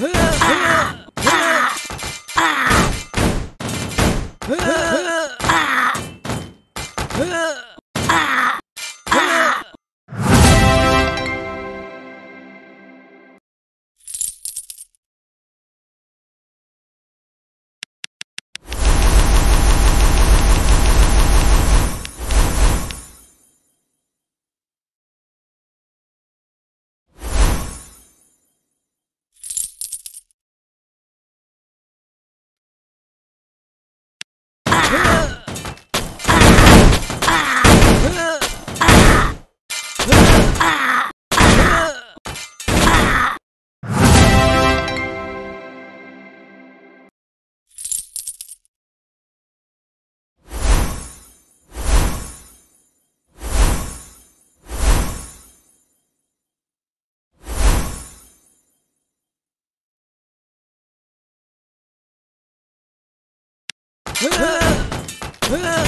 Ah! Hứa! Hứa!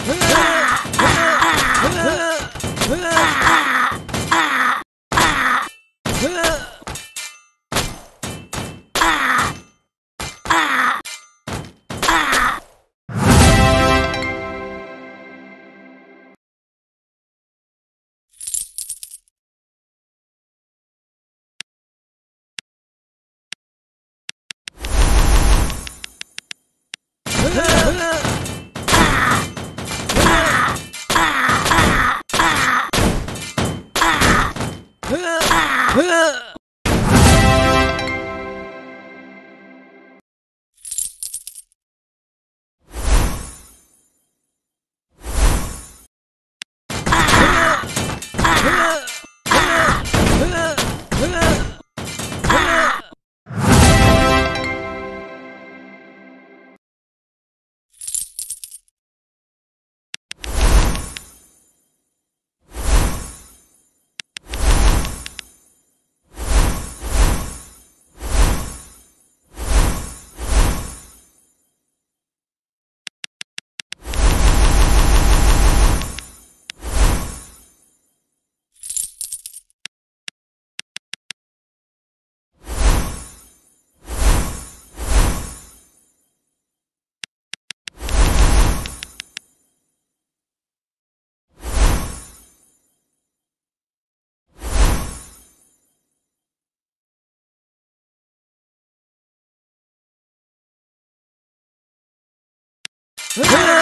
Ah! Ugh. Ah!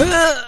Ah!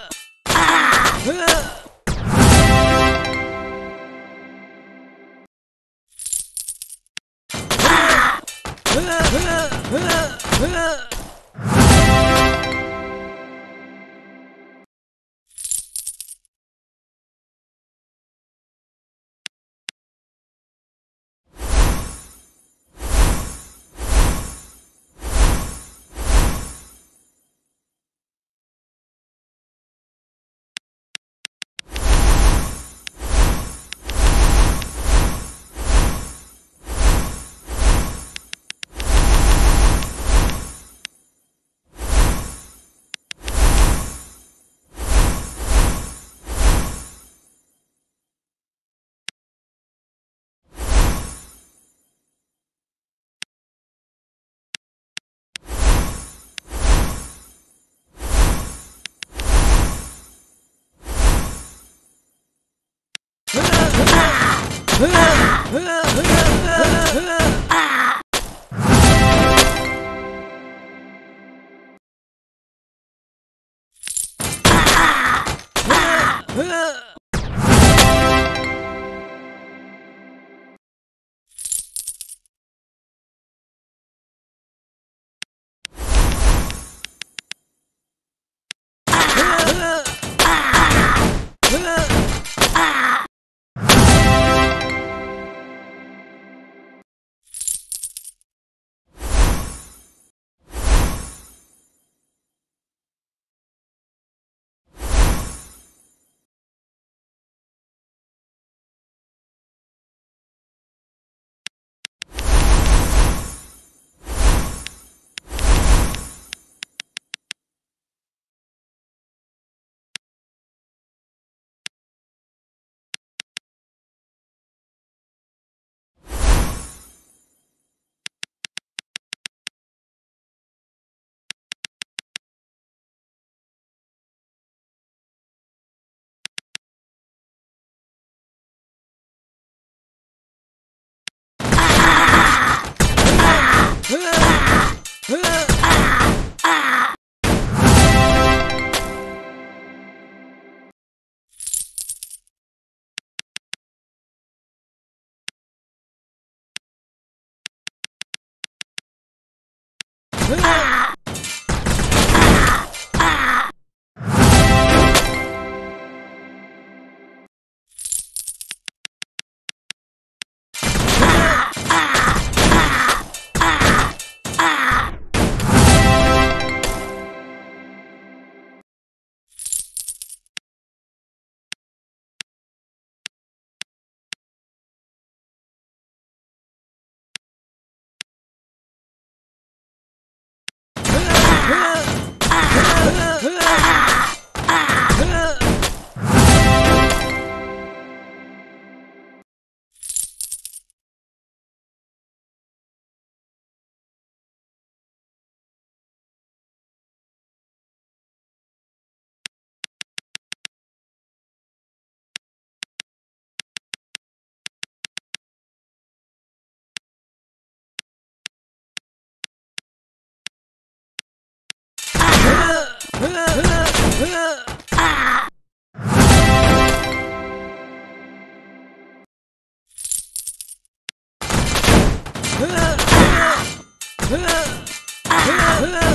Huh? Huh? Ah! 으아! 으아! 으아!